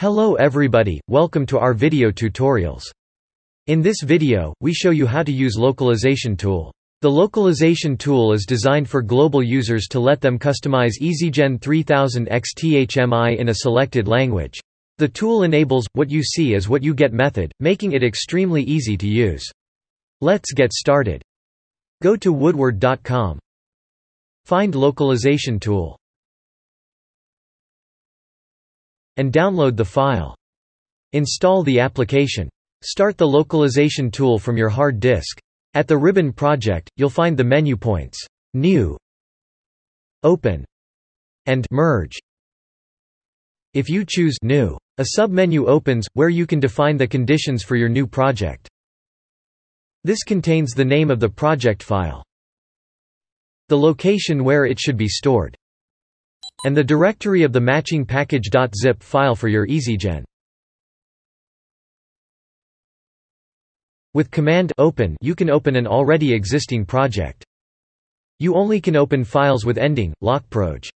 Hello everybody, welcome to our video tutorials. In this video, we show you how to use Localization Tool. The Localization Tool is designed for global users to let them customize EasyGen 3000 XTHMI in a selected language. The tool enables, what you see is what you get method, making it extremely easy to use. Let's get started. Go to woodward.com. Find Localization Tool. And download the file. Install the application. Start the localization tool from your hard disk. At the Ribbon project, you'll find the menu points New, Open, and Merge. If you choose New, a submenu opens, where you can define the conditions for your new project. This contains the name of the project file, the location where it should be stored, and the directory of the matching package.zip file for your EasyGen. With command open you can open an already existing project. You only can open files with ending, lockproj.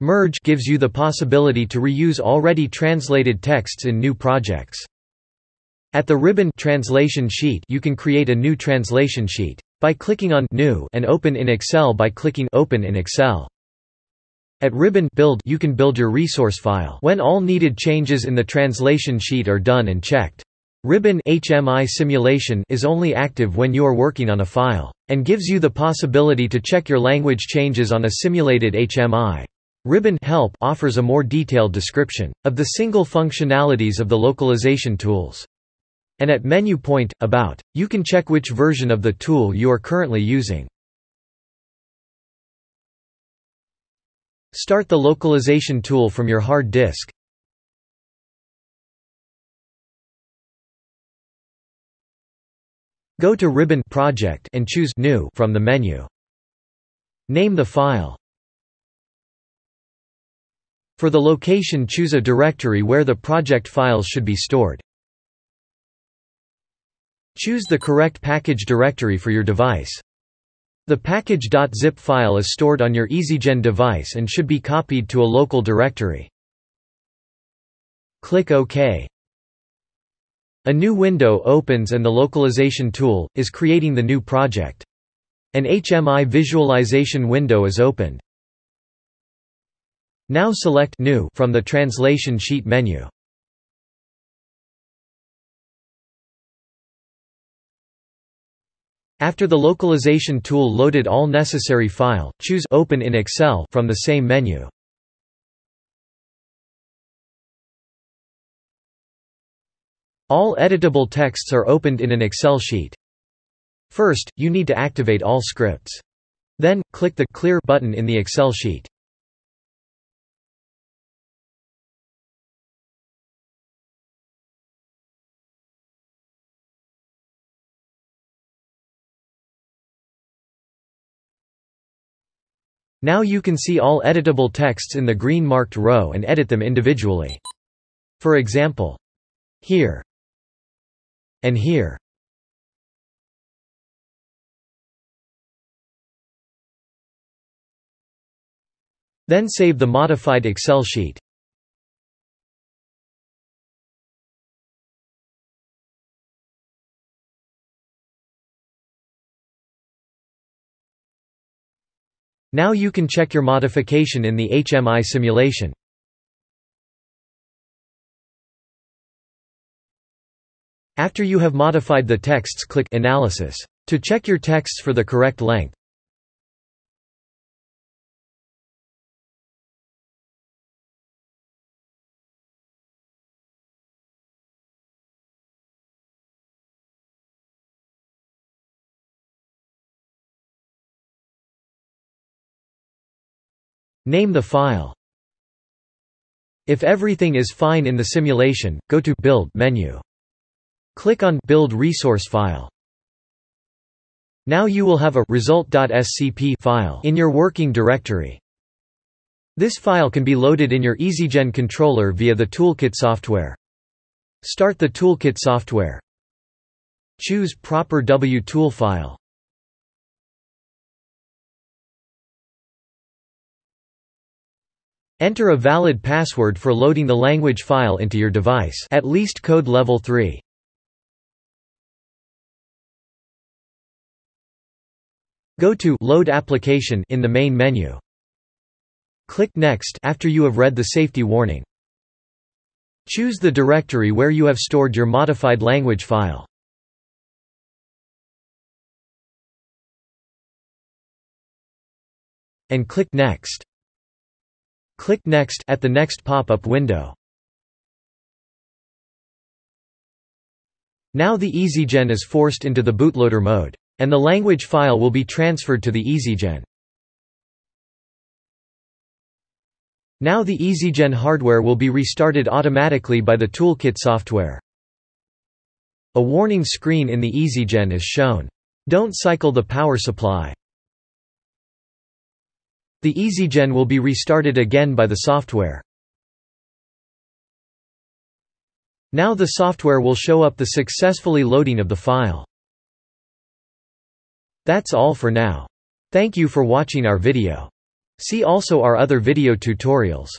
Merge gives you the possibility to reuse already translated texts in new projects. At the ribbon translation sheet you can create a new translation sheet by clicking on New and Open in Excel by clicking Open in Excel. At Ribbon Build you can build your resource file when all needed changes in the translation sheet are done and checked. Ribbon HMI simulation is only active when you are working on a file, and gives you the possibility to check your language changes on a simulated HMI. Ribbon Help offers a more detailed description of the single functionalities of the localization tools. And at menu point, About, you can check which version of the tool you are currently using. Start the localization tool from your hard disk. Go to Ribbon Project and choose New from the menu. Name the file. For the location choose a directory where the project files should be stored. Choose the correct package directory for your device. The package.zip file is stored on your EasyGen device and should be copied to a local directory. Click OK. A new window opens and the localization tool, is creating the new project. An HMI visualization window is opened. Now select New from the translation sheet menu. After the localization tool loaded all necessary file, choose Open in Excel from the same menu. All editable texts are opened in an Excel sheet. First, you need to activate all scripts. Then, click the Clear button in the Excel sheet. Now you can see all editable texts in the green marked row and edit them individually. For example, here and here. Then save the modified Excel sheet. Now you can check your modification in the HMI simulation. After you have modified the texts click Analysis. To check your texts for the correct length, Name the file. If everything is fine in the simulation, go to Build menu. Click on Build resource file. Now you will have a result.scp file in your working directory. This file can be loaded in your EasyGen controller via the Toolkit software. Start the Toolkit software. Choose proper W tool file. Enter a valid password for loading the language file into your device at least code level 3. Go to Load application in the main menu. Click Next after you have read the safety warning. Choose the directory where you have stored your modified language file. And click Next. Click Next at the next pop-up window. Now the EasyGen is forced into the bootloader mode. And the language file will be transferred to the EasyGen. Now the EasyGen hardware will be restarted automatically by the Toolkit software. A warning screen in the EasyGen is shown. Don't cycle the power supply. The EasyGen will be restarted again by the software. Now the software will show up the successfully loading of the file. That's all for now. Thank you for watching our video. See also our other video tutorials.